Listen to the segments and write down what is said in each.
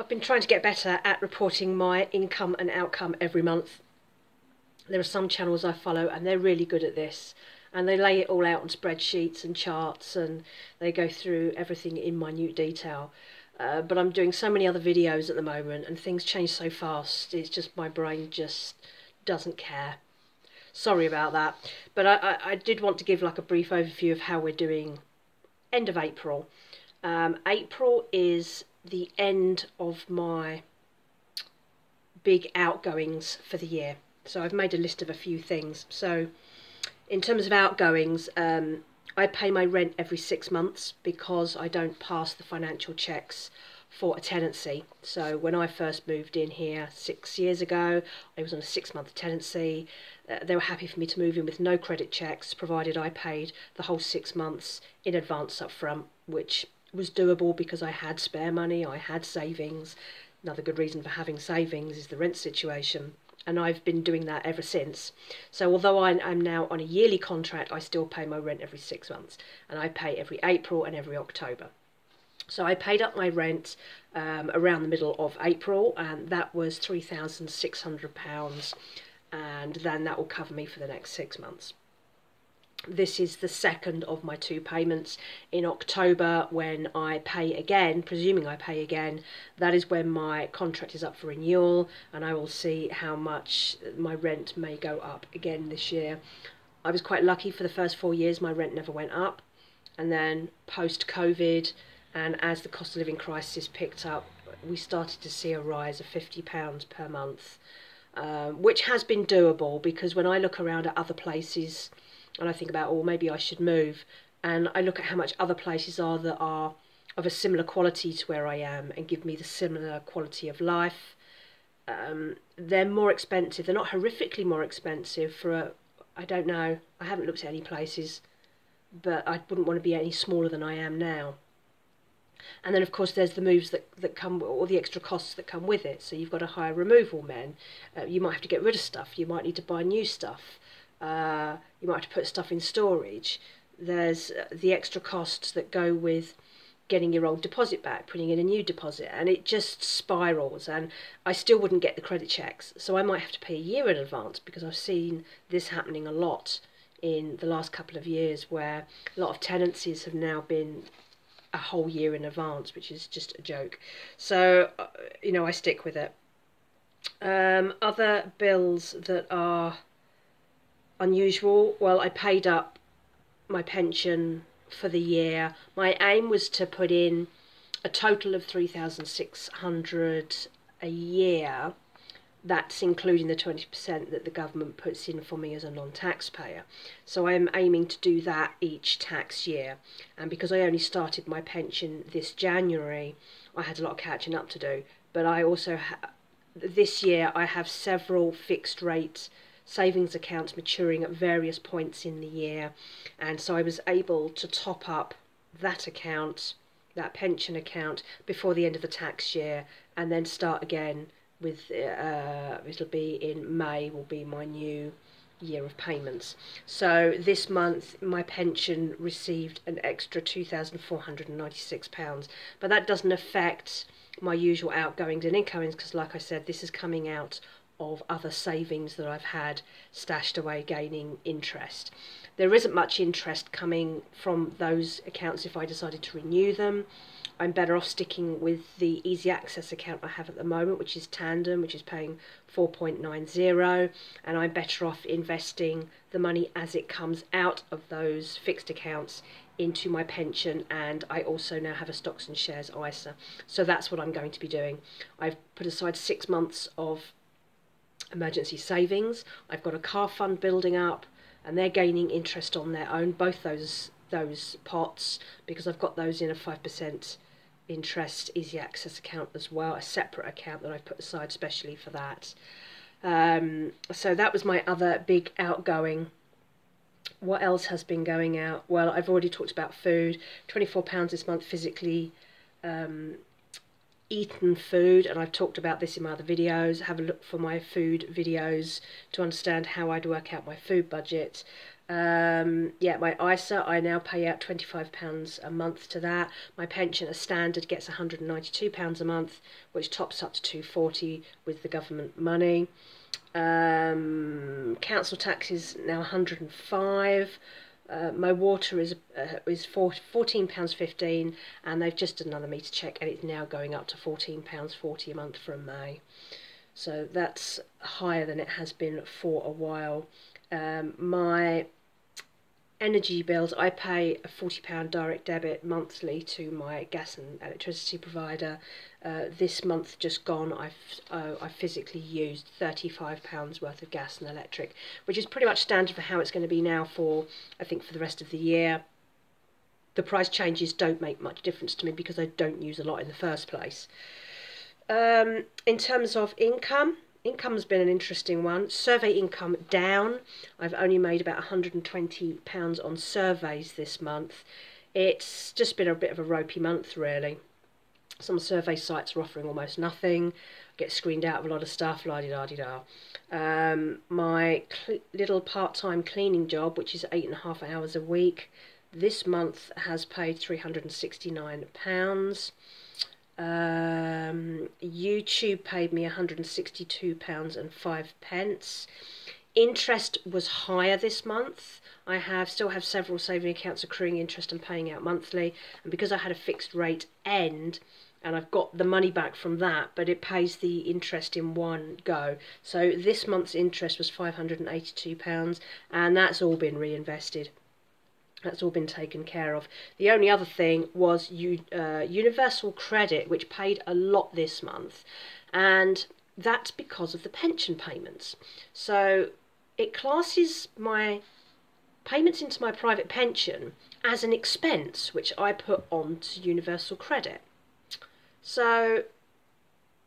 I've been trying to get better at reporting my income and outcome every month. There are some channels I follow and they're really good at this and they lay it all out on spreadsheets and charts and they go through everything in minute detail. Uh, but I'm doing so many other videos at the moment and things change so fast, it's just my brain just doesn't care. Sorry about that. But I, I, I did want to give like a brief overview of how we're doing end of April. Um, April is the end of my big outgoings for the year. So I've made a list of a few things. So in terms of outgoings, um, I pay my rent every six months because I don't pass the financial checks for a tenancy. So when I first moved in here six years ago, I was on a six month tenancy. Uh, they were happy for me to move in with no credit checks, provided I paid the whole six months in advance up front, which was doable because I had spare money, I had savings. Another good reason for having savings is the rent situation and I've been doing that ever since. So although I'm now on a yearly contract, I still pay my rent every six months, and I pay every April and every October. So I paid up my rent um, around the middle of April, and that was £3,600, and then that will cover me for the next six months. This is the second of my two payments. In October, when I pay again, presuming I pay again, that is when my contract is up for renewal, and I will see how much my rent may go up again this year. I was quite lucky for the first four years, my rent never went up, and then post COVID, and as the cost of living crisis picked up, we started to see a rise of £50 per month, um, which has been doable because when I look around at other places and I think about, oh, maybe I should move, and I look at how much other places are that are of a similar quality to where I am and give me the similar quality of life. Um, they're more expensive. They're not horrifically more expensive for a, I don't know, I haven't looked at any places, but I wouldn't want to be any smaller than I am now. And then, of course, there's the moves that, that come, or the extra costs that come with it. So you've got to hire removal men. Uh, you might have to get rid of stuff. You might need to buy new stuff. Uh, you might have to put stuff in storage. There's uh, the extra costs that go with getting your old deposit back, putting in a new deposit, and it just spirals. And I still wouldn't get the credit checks, so I might have to pay a year in advance because I've seen this happening a lot in the last couple of years where a lot of tenancies have now been a whole year in advance, which is just a joke. So, uh, you know, I stick with it. Um, other bills that are unusual, well, I paid up my pension for the year. My aim was to put in a total of 3,600 a year that's including the 20% that the government puts in for me as a non-taxpayer. So I'm aiming to do that each tax year. And because I only started my pension this January, I had a lot of catching up to do. But I also, this year, I have several fixed rate savings accounts maturing at various points in the year. And so I was able to top up that account, that pension account, before the end of the tax year and then start again with uh, it'll be in May will be my new year of payments. So this month my pension received an extra £2,496 but that doesn't affect my usual outgoings and incomings because like I said this is coming out of other savings that I've had stashed away gaining interest. There isn't much interest coming from those accounts if I decided to renew them. I'm better off sticking with the easy access account I have at the moment, which is Tandem, which is paying 4.90, and I'm better off investing the money as it comes out of those fixed accounts into my pension and I also now have a stocks and shares ISA. So that's what I'm going to be doing. I've put aside six months of emergency savings. I've got a car fund building up and they're gaining interest on their own, both those those pots, because I've got those in a 5% interest easy access account as well, a separate account that I've put aside specially for that. Um, so that was my other big outgoing. What else has been going out? Well, I've already talked about food. £24 this month physically um, eaten food, and I've talked about this in my other videos. Have a look for my food videos to understand how I'd work out my food budget. Um, yeah, my ISA, I now pay out £25 a month to that. My pension, as standard, gets £192 a month, which tops up to 240 with the government money. Um, council tax is now 105 uh, my water is uh, is fourteen pounds fifteen, and they've just done another meter check, and it's now going up to fourteen pounds forty a month from May. So that's higher than it has been for a while. Um, my energy bills, I pay a £40 direct debit monthly to my gas and electricity provider. Uh, this month just gone, I've uh, I physically used £35 worth of gas and electric, which is pretty much standard for how it's going to be now for, I think, for the rest of the year. The price changes don't make much difference to me because I don't use a lot in the first place. Um, in terms of income, Income's been an interesting one. Survey income down. I've only made about £120 on surveys this month. It's just been a bit of a ropey month, really. Some survey sites are offering almost nothing. Get screened out of a lot of stuff, la di da di da. Um, my little part time cleaning job, which is eight and a half hours a week, this month has paid £369. Um, YouTube paid me £162 and five pence. Interest was higher this month. I have still have several saving accounts accruing interest and paying out monthly, and because I had a fixed rate end, and I've got the money back from that, but it pays the interest in one go. So this month's interest was £582, and that's all been reinvested. That's all been taken care of. The only other thing was uh, Universal Credit, which paid a lot this month, and that's because of the pension payments. So it classes my payments into my private pension as an expense, which I put on to Universal Credit. So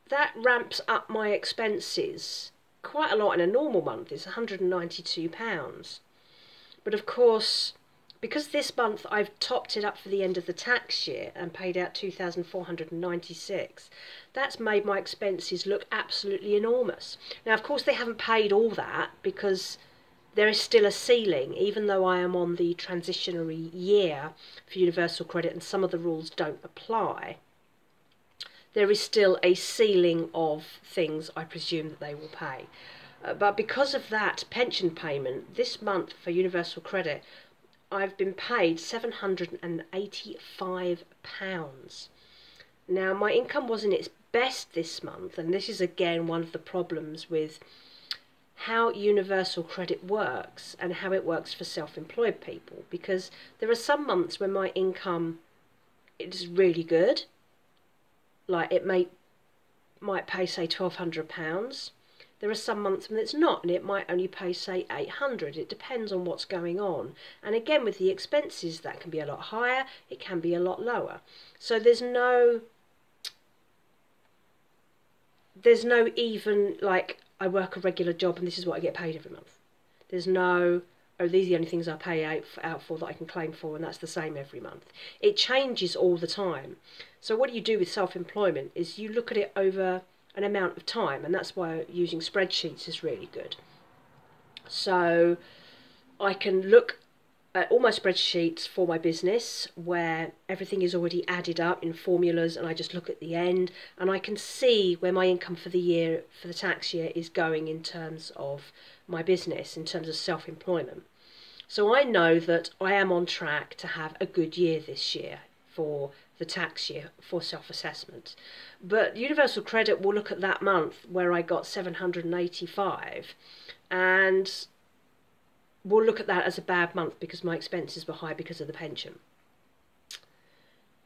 that ramps up my expenses quite a lot in a normal month. It's £192. But of course, because this month I've topped it up for the end of the tax year and paid out 2496 that's made my expenses look absolutely enormous. Now of course they haven't paid all that because there is still a ceiling even though I am on the transitionary year for universal credit and some of the rules don't apply. There is still a ceiling of things I presume that they will pay. Uh, but because of that pension payment this month for universal credit I've been paid £785. Now, my income wasn't its best this month, and this is again one of the problems with how universal credit works and how it works for self-employed people because there are some months when my income is really good like it may might pay say 1200 pounds there are some months when it's not, and it might only pay, say, 800. It depends on what's going on. And again, with the expenses, that can be a lot higher, it can be a lot lower. So there's no there's no even like I work a regular job and this is what I get paid every month. There's no oh these are the only things I pay out for, out for that I can claim for and that's the same every month. It changes all the time. So what do you do with self-employment is you look at it over an amount of time, and that's why using spreadsheets is really good. So I can look at all my spreadsheets for my business where everything is already added up in formulas and I just look at the end and I can see where my income for the year for the tax year is going in terms of my business in terms of self-employment so I know that I am on track to have a good year this year for the tax year for self-assessment. But Universal Credit will look at that month where I got 785 and we'll look at that as a bad month because my expenses were high because of the pension.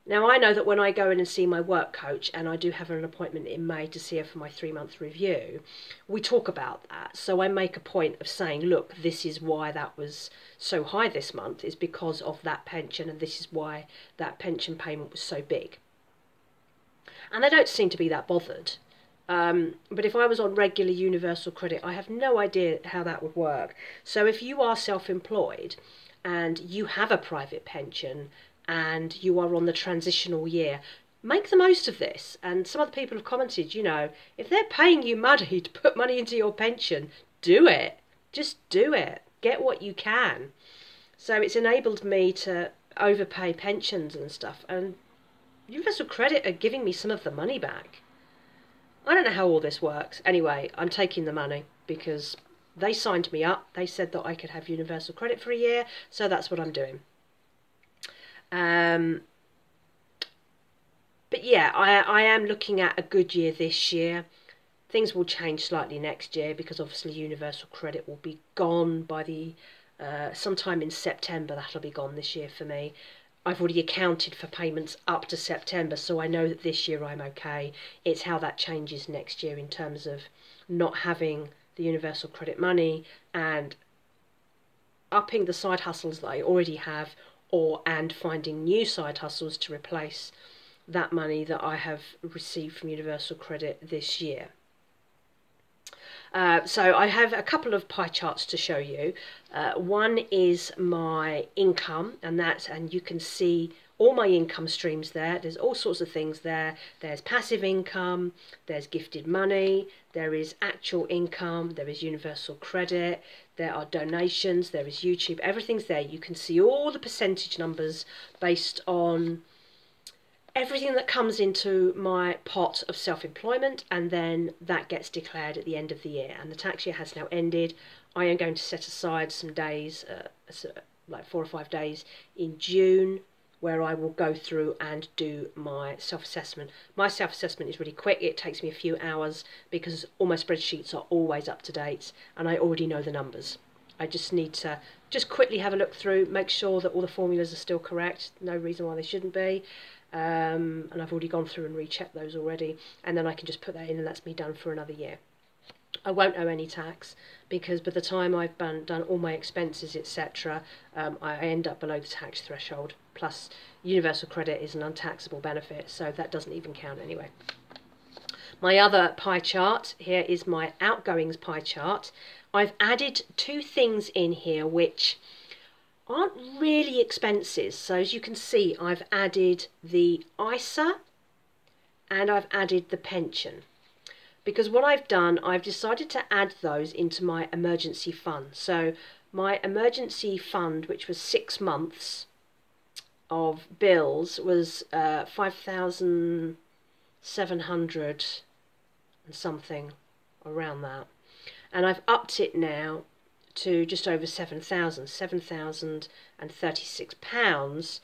Now, I know that when I go in and see my work coach, and I do have an appointment in May to see her for my three month review, we talk about that. So I make a point of saying, look, this is why that was so high this month, is because of that pension, and this is why that pension payment was so big. And they don't seem to be that bothered. Um, but if I was on regular universal credit, I have no idea how that would work. So if you are self employed and you have a private pension and you are on the transitional year, make the most of this. And some other people have commented, you know, if they're paying you money to put money into your pension, do it. Just do it. get what you can. So it's enabled me to overpay pensions and stuff. And Universal Credit are giving me some of the money back. I don't know how all this works. Anyway, I'm taking the money because they signed me up. They said that I could have Universal Credit for a year, so that's what I'm doing. Um, but yeah, I, I am looking at a good year this year. Things will change slightly next year because obviously Universal Credit will be gone by the uh, sometime in September. That'll be gone this year for me. I've already accounted for payments up to September, so I know that this year I'm okay. It's how that changes next year in terms of not having the universal credit money and upping the side hustles that I already have or and finding new side hustles to replace that money that I have received from Universal Credit this year. Uh, so I have a couple of pie charts to show you. Uh, one is my income, and that's and you can see all my income streams there. There's all sorts of things there. There's passive income, there's gifted money, there is actual income, there is universal credit, there are donations, there is YouTube. Everything's there. You can see all the percentage numbers based on everything that comes into my pot of self-employment and then that gets declared at the end of the year and the tax year has now ended i am going to set aside some days uh, like four or five days in june where i will go through and do my self-assessment. My self-assessment is really quick. It takes me a few hours because all my spreadsheets are always up to date and i already know the numbers. I just need to just quickly have a look through make sure that all the formulas are still correct no reason why they shouldn't be. Um, and I've already gone through and rechecked those already. And then I can just put that in and that's me done for another year. I won't owe any tax because by the time I've done, all my expenses etc um, I end up below the tax threshold plus universal credit is an untaxable benefit so that doesn't even count anyway. My other pie chart here is my outgoings pie chart. I've added two things in here which aren't really expenses. So as you can see, I've added the ISA and I've added the pension. Because what I've done, I've decided to add those into my emergency fund. So my emergency fund, which was six months of bills, was uh, 5,700 and something around that. And I've upped it now to just over 7,000, 7,036 pounds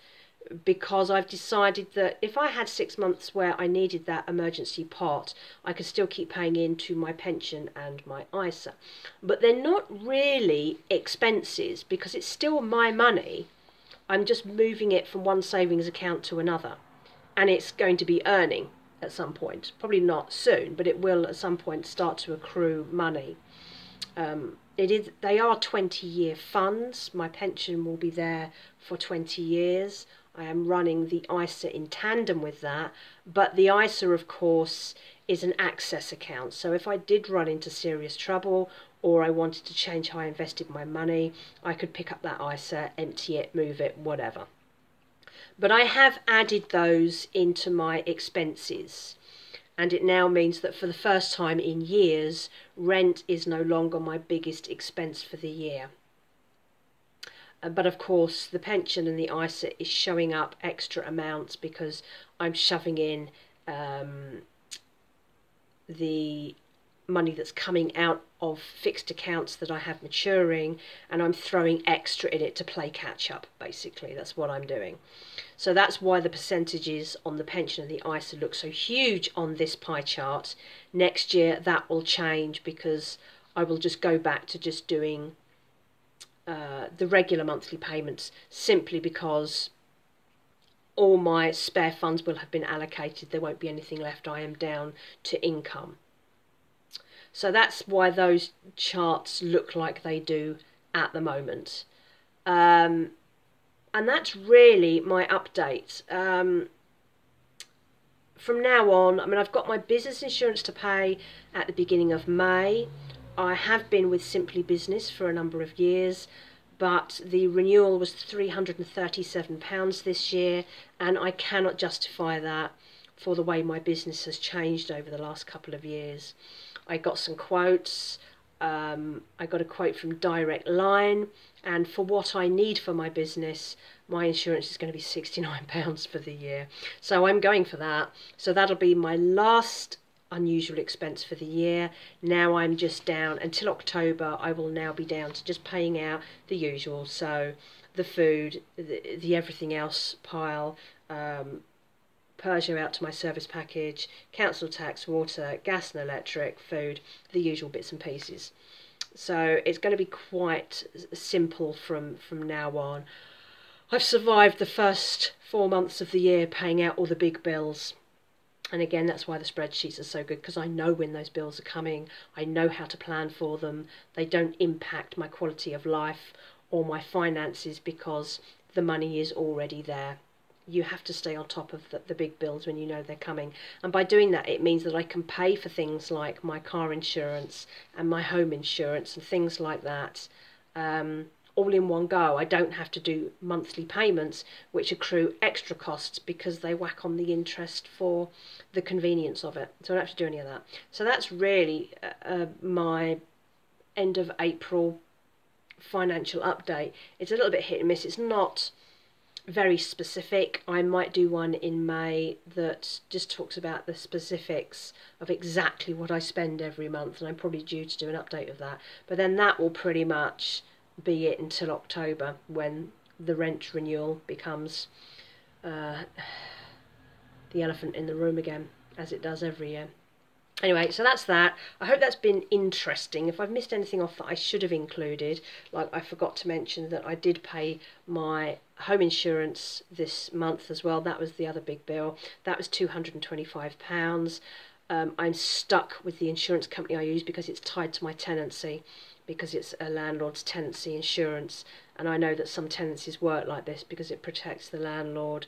because I've decided that if I had six months where I needed that emergency pot, I could still keep paying into my pension and my ISA. But they're not really expenses because it's still my money. I'm just moving it from one savings account to another. And it's going to be earning at some point. Probably not soon, but it will at some point start to accrue money. Um, it is they are 20 year funds my pension will be there for 20 years I am running the ISA in tandem with that but the ISA of course is an access account so if I did run into serious trouble or I wanted to change how I invested my money I could pick up that ISA empty it move it whatever but I have added those into my expenses and it now means that for the first time in years, rent is no longer my biggest expense for the year. Uh, but of course, the pension and the ISA is showing up extra amounts because I'm shoving in um, the money that's coming out of fixed accounts that I have maturing and I'm throwing extra in it to play catch up basically. That's what I'm doing. So that's why the percentages on the pension and the ISA look so huge on this pie chart. Next year that will change because I will just go back to just doing uh, the regular monthly payments simply because all my spare funds will have been allocated there won't be anything left I am down to income so that's why those charts look like they do at the moment. Um, and that's really my update. Um, from now on, I mean, I've got my business insurance to pay at the beginning of May. I have been with Simply Business for a number of years, but the renewal was £337 this year, and I cannot justify that for the way my business has changed over the last couple of years. I got some quotes. um, I got a quote from Direct Line, and for what I need for my business, my insurance is going to be £69 for the year. So I'm going for that. So that'll be my last unusual expense for the year. Now I'm just down until October. I will now be down to just paying out the usual. So the food, the, the everything else pile, um, Peugeot out to my service package, council tax, water, gas and electric, food, the usual bits and pieces. So it's going to be quite simple from, from now on. I've survived the first four months of the year paying out all the big bills. And again, that's why the spreadsheets are so good because I know when those bills are coming. I know how to plan for them. They don't impact my quality of life or my finances because the money is already there you have to stay on top of the, the big bills when you know they're coming. And by doing that, it means that I can pay for things like my car insurance and my home insurance and things like that um, all in one go. I don't have to do monthly payments, which accrue extra costs because they whack on the interest for the convenience of it. So I don't have to do any of that. So that's really uh, uh my end of April financial update. It's a little bit hit and miss. It's not very specific. I might do one in May that just talks about the specifics of exactly what I spend every month, and I'm probably due to do an update of that. But then that will pretty much be it until October when the rent renewal becomes uh, the elephant in the room again, as it does every year. Anyway, so that's that. I hope that's been interesting. If I've missed anything off that I should have included, like I forgot to mention that I did pay my home insurance this month as well. That was the other big bill. That was £225. Um, I'm stuck with the insurance company I use because it's tied to my tenancy, because it's a landlord's tenancy insurance. And I know that some tenancies work like this because it protects the landlord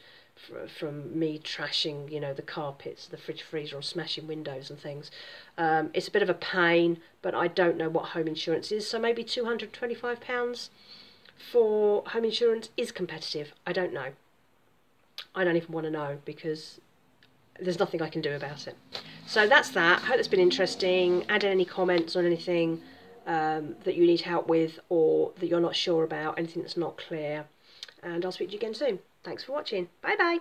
from me trashing, you know, the carpets, the fridge freezer, or smashing windows and things. Um, it's a bit of a pain, but I don't know what home insurance is, so maybe £225 for home insurance is competitive. I don't know. I don't even want to know because there's nothing I can do about it. So that's that. I Hope that's been interesting. Add any comments on anything um, that you need help with or that you're not sure about, anything that's not clear. And I'll speak to you again soon. Thanks for watching. Bye bye.